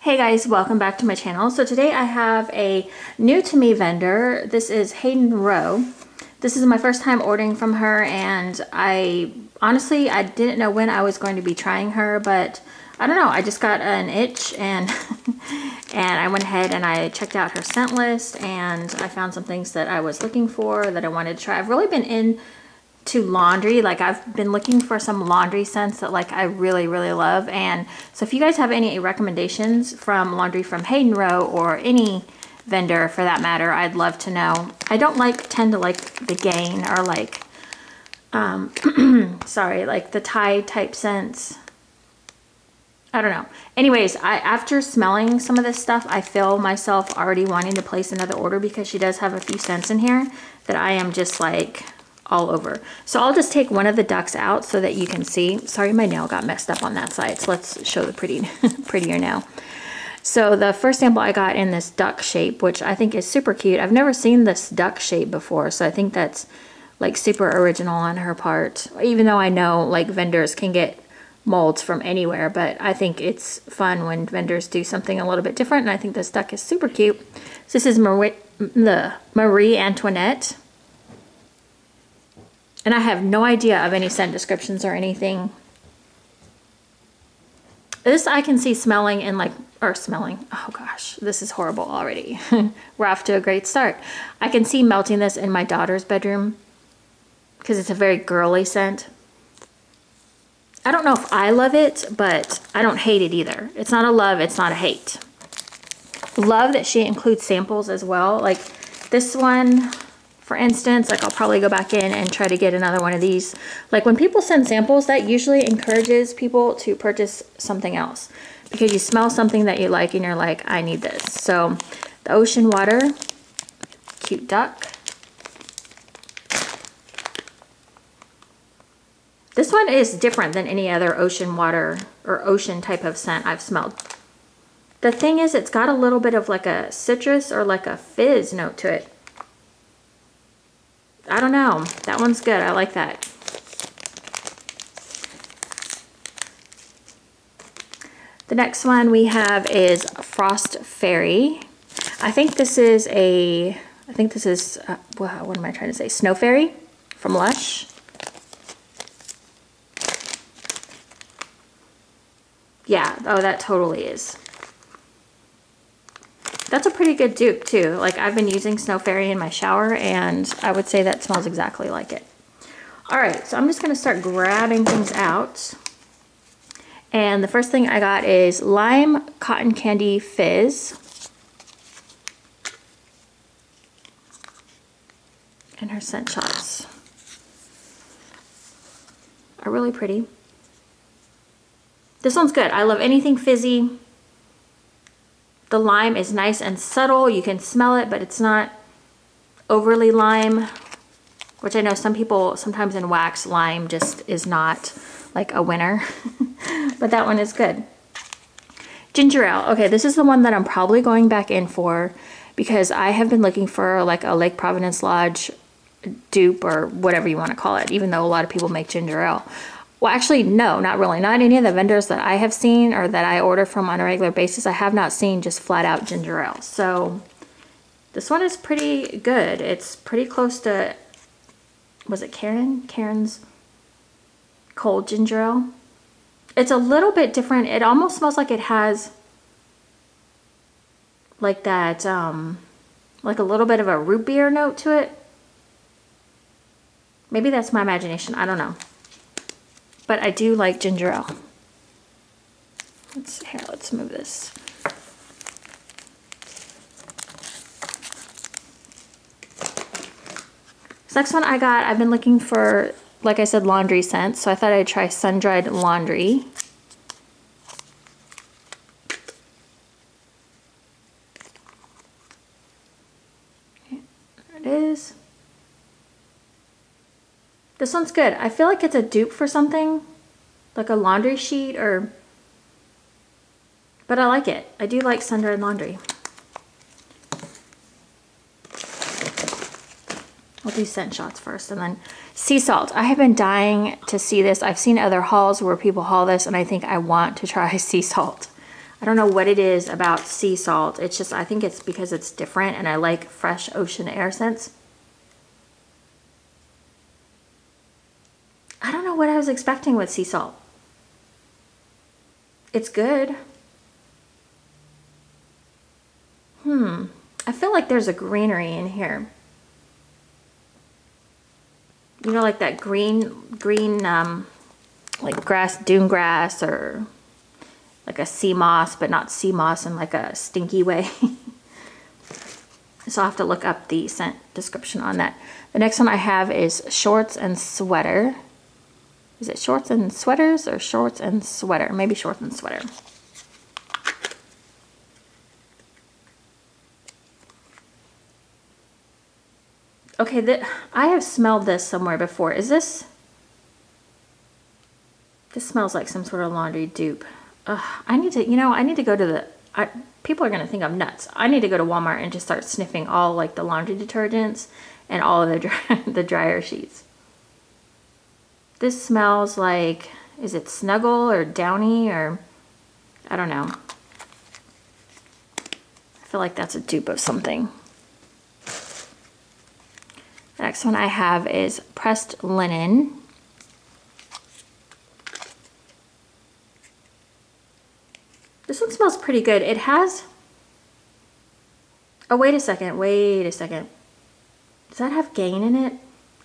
Hey guys, welcome back to my channel. So today I have a new to me vendor. This is Hayden Rowe. This is my first time ordering from her and I honestly, I didn't know when I was going to be trying her, but I don't know, I just got an itch and and I went ahead and I checked out her scent list and I found some things that I was looking for that I wanted to try. I've really been in to laundry. Like I've been looking for some laundry scents that like I really, really love. And so if you guys have any recommendations from laundry from Hayden Rowe or any vendor for that matter, I'd love to know. I don't like, tend to like the Gain or like, um, sorry, like the Tide type scents. I don't know. Anyways, I after smelling some of this stuff, I feel myself already wanting to place another order because she does have a few scents in here that I am just like, all over. So I'll just take one of the ducks out so that you can see. Sorry, my nail got messed up on that side. So let's show the pretty, prettier now. So the first sample I got in this duck shape, which I think is super cute. I've never seen this duck shape before, so I think that's like super original on her part. Even though I know like vendors can get molds from anywhere, but I think it's fun when vendors do something a little bit different, and I think this duck is super cute. So this is Marie, the Marie Antoinette and I have no idea of any scent descriptions or anything. This I can see smelling in like, or smelling, oh gosh, this is horrible already. We're off to a great start. I can see melting this in my daughter's bedroom because it's a very girly scent. I don't know if I love it, but I don't hate it either. It's not a love, it's not a hate. Love that she includes samples as well. Like this one, for instance, like I'll probably go back in and try to get another one of these. Like when people send samples, that usually encourages people to purchase something else because you smell something that you like and you're like, I need this. So the ocean water, cute duck. This one is different than any other ocean water or ocean type of scent I've smelled. The thing is, it's got a little bit of like a citrus or like a fizz note to it. I don't know. That one's good. I like that. The next one we have is Frost Fairy. I think this is a, I think this is, uh, what am I trying to say? Snow Fairy from Lush. Yeah, oh, that totally is. That's a pretty good dupe too. Like I've been using Snow Fairy in my shower and I would say that smells exactly like it. All right, so I'm just gonna start grabbing things out. And the first thing I got is Lime Cotton Candy Fizz. And her scent shots are really pretty. This one's good. I love anything fizzy. The lime is nice and subtle. You can smell it, but it's not overly lime, which I know some people, sometimes in wax, lime just is not like a winner, but that one is good. Ginger ale. Okay, this is the one that I'm probably going back in for because I have been looking for like a Lake Providence Lodge dupe or whatever you want to call it, even though a lot of people make ginger ale. Well, actually, no, not really. Not any of the vendors that I have seen or that I order from on a regular basis. I have not seen just flat out ginger ale. So this one is pretty good. It's pretty close to, was it Karen? Karen's cold ginger ale. It's a little bit different. It almost smells like it has like that, um, like a little bit of a root beer note to it. Maybe that's my imagination. I don't know. But I do like ginger ale. Let's here, let's move this. This next one I got, I've been looking for, like I said, laundry scents. So I thought I'd try sun-dried laundry. there it is. This one's good. I feel like it's a dupe for something, like a laundry sheet or, but I like it. I do like sun-dried laundry. I'll do scent shots first and then sea salt. I have been dying to see this. I've seen other hauls where people haul this and I think I want to try sea salt. I don't know what it is about sea salt. It's just, I think it's because it's different and I like fresh ocean air scents. I don't know what I was expecting with sea salt. It's good. Hmm. I feel like there's a greenery in here. You know, like that green, green, um, like grass, dune grass or like a sea moss, but not sea moss in like a stinky way. so I'll have to look up the scent description on that. The next one I have is shorts and sweater. Is it shorts and sweaters or shorts and sweater? Maybe shorts and sweater. Okay, the, I have smelled this somewhere before. Is this? This smells like some sort of laundry dupe. Ugh, I need to, you know, I need to go to the, I, people are going to think I'm nuts. I need to go to Walmart and just start sniffing all like the laundry detergents and all of the, dry, the dryer sheets. This smells like, is it Snuggle or Downy or, I don't know. I feel like that's a dupe of something. The next one I have is pressed linen. This one smells pretty good. It has, oh, wait a second, wait a second. Does that have Gain in it?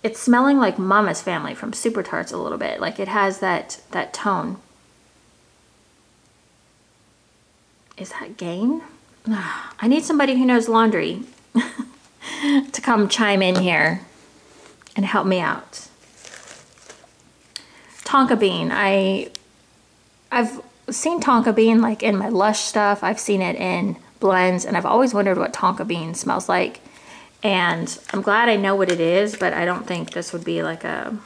It's smelling like Mama's Family from Super Tarts a little bit. Like it has that, that tone. Is that Gain? I need somebody who knows laundry to come chime in here and help me out. Tonka bean. I, I've seen tonka bean like in my Lush stuff. I've seen it in blends and I've always wondered what tonka bean smells like. And I'm glad I know what it is, but I don't think this would be like a,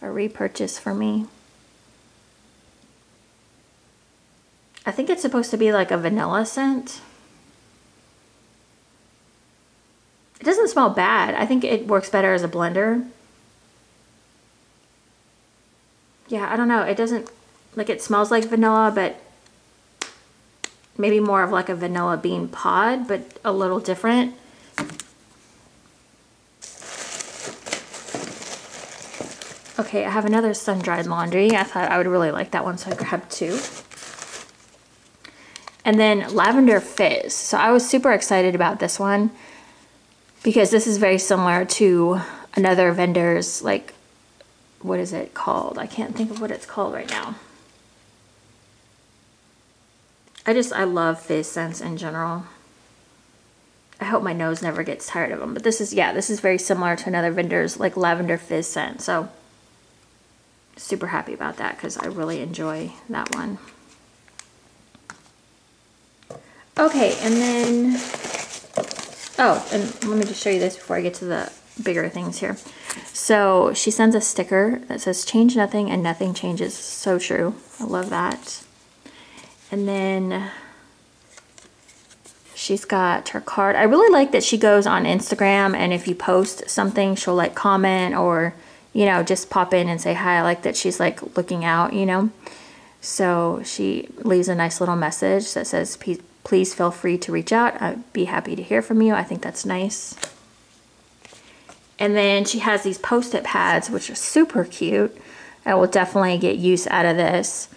a repurchase for me. I think it's supposed to be like a vanilla scent. It doesn't smell bad. I think it works better as a blender. Yeah, I don't know. It doesn't like it smells like vanilla, but maybe more of like a vanilla bean pod, but a little different. Okay, I have another sun-dried laundry. I thought I would really like that one, so I grabbed two. And then Lavender Fizz. So I was super excited about this one because this is very similar to another vendor's, like, what is it called? I can't think of what it's called right now. I just, I love fizz scents in general. I hope my nose never gets tired of them. But this is, yeah, this is very similar to another vendor's like lavender fizz scent. So super happy about that because I really enjoy that one. Okay, and then, oh, and let me just show you this before I get to the bigger things here. So she sends a sticker that says change nothing and nothing changes. So true. I love that. And then she's got her card. I really like that she goes on Instagram and if you post something, she'll like comment or, you know, just pop in and say hi. I like that she's like looking out, you know. So she leaves a nice little message that says, please feel free to reach out. I'd be happy to hear from you. I think that's nice. And then she has these post-it pads, which are super cute. I will definitely get use out of this.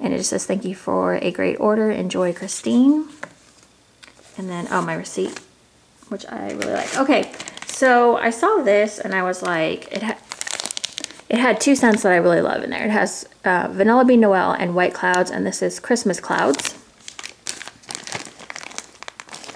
And it just says, thank you for a great order. Enjoy, Christine. And then, oh, my receipt, which I really like. Okay, so I saw this and I was like, it, it had two scents that I really love in there. It has uh, Vanilla Bean Noel and White Clouds, and this is Christmas Clouds.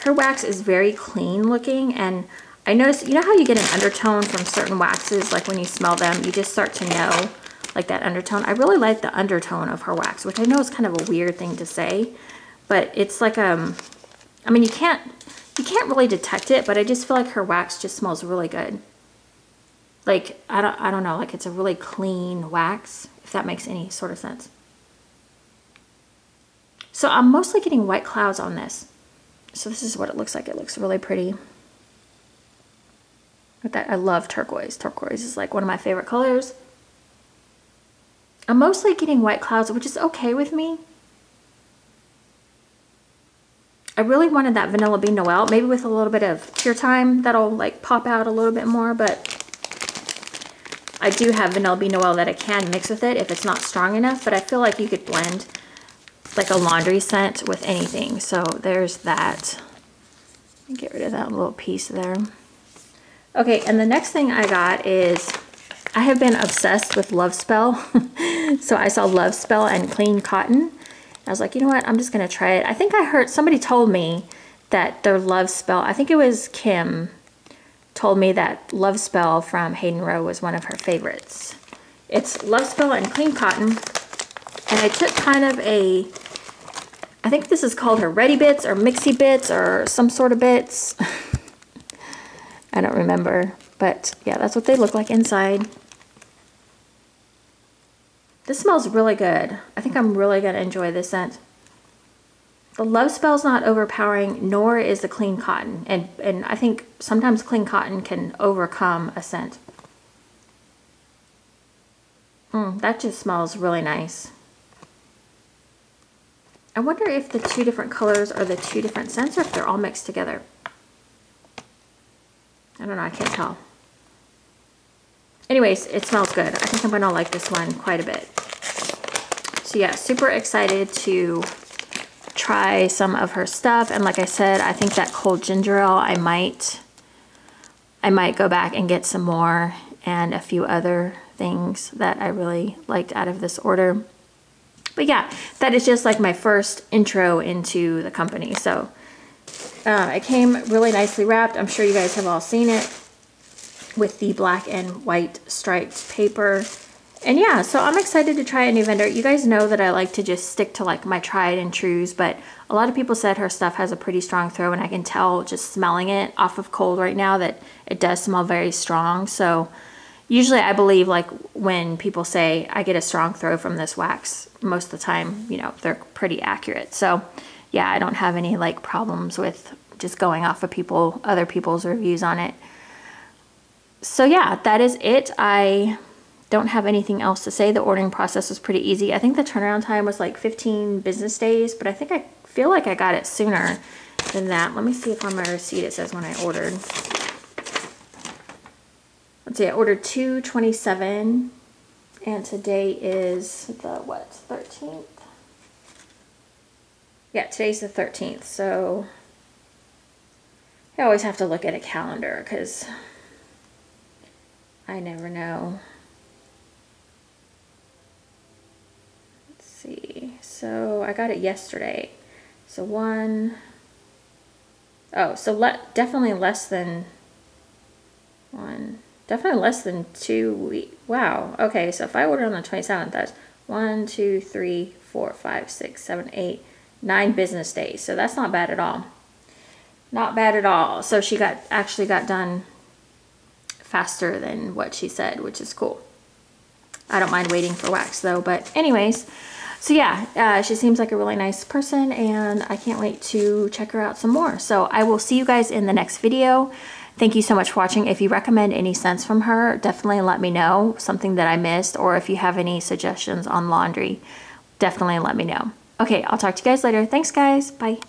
Her wax is very clean looking, and I noticed, you know how you get an undertone from certain waxes, like when you smell them, you just start to know like that undertone. I really like the undertone of her wax, which I know is kind of a weird thing to say, but it's like, um, I mean, you can't, you can't really detect it, but I just feel like her wax just smells really good. Like, I don't, I don't know, like it's a really clean wax, if that makes any sort of sense. So I'm mostly getting white clouds on this. So this is what it looks like. It looks really pretty. With that, I love turquoise. Turquoise is like one of my favorite colors. I'm mostly getting white clouds, which is okay with me. I really wanted that Vanilla Bean Noel, maybe with a little bit of cure time that'll like pop out a little bit more, but I do have Vanilla Bean Noel that I can mix with it if it's not strong enough, but I feel like you could blend like a laundry scent with anything. So there's that. Get rid of that little piece there. Okay, and the next thing I got is, I have been obsessed with Love Spell. so I saw Love Spell and Clean Cotton. I was like, you know what, I'm just gonna try it. I think I heard, somebody told me that their Love Spell, I think it was Kim, told me that Love Spell from Hayden Rowe was one of her favorites. It's Love Spell and Clean Cotton. And I took kind of a I think this is called her Ready Bits or Mixy Bits or some sort of bits. I don't remember. But yeah, that's what they look like inside. This smells really good. I think I'm really going to enjoy this scent. The Love Spell's not overpowering, nor is the Clean Cotton. And, and I think sometimes Clean Cotton can overcome a scent. Mm, that just smells really nice. I wonder if the two different colors are the two different scents or if they're all mixed together. I don't know, I can't tell. Anyways, it smells good. I think I'm gonna like this one quite a bit. So yeah, super excited to try some of her stuff. And like I said, I think that cold ginger ale, I might, I might go back and get some more and a few other things that I really liked out of this order. But yeah, that is just like my first intro into the company. So uh, it came really nicely wrapped. I'm sure you guys have all seen it with the black and white striped paper. And yeah, so I'm excited to try a new vendor. You guys know that I like to just stick to like my tried and trues, but a lot of people said her stuff has a pretty strong throw and I can tell just smelling it off of cold right now that it does smell very strong. So usually I believe like when people say I get a strong throw from this wax, most of the time, you know, they're pretty accurate. So yeah, I don't have any like problems with just going off of people, other people's reviews on it. So yeah, that is it. I don't have anything else to say. The ordering process was pretty easy. I think the turnaround time was like 15 business days, but I think I feel like I got it sooner than that. Let me see if on my receipt it says when I ordered. Let's see, I ordered 227 and today is the, what, 13th? Yeah, today's the 13th, so I always have to look at a calendar because I never know. Let's see, so I got it yesterday. So one, oh, so let definitely less than one, Definitely less than two weeks. Wow. Okay, so if I order on the 27th, that's one, two, three, four, five, six, seven, eight, nine business days. So that's not bad at all. Not bad at all. So she got actually got done faster than what she said, which is cool. I don't mind waiting for wax though, but anyways, so yeah, uh, she seems like a really nice person and I can't wait to check her out some more. So I will see you guys in the next video. Thank you so much for watching. If you recommend any scents from her, definitely let me know something that I missed or if you have any suggestions on laundry, definitely let me know. Okay, I'll talk to you guys later. Thanks guys. Bye.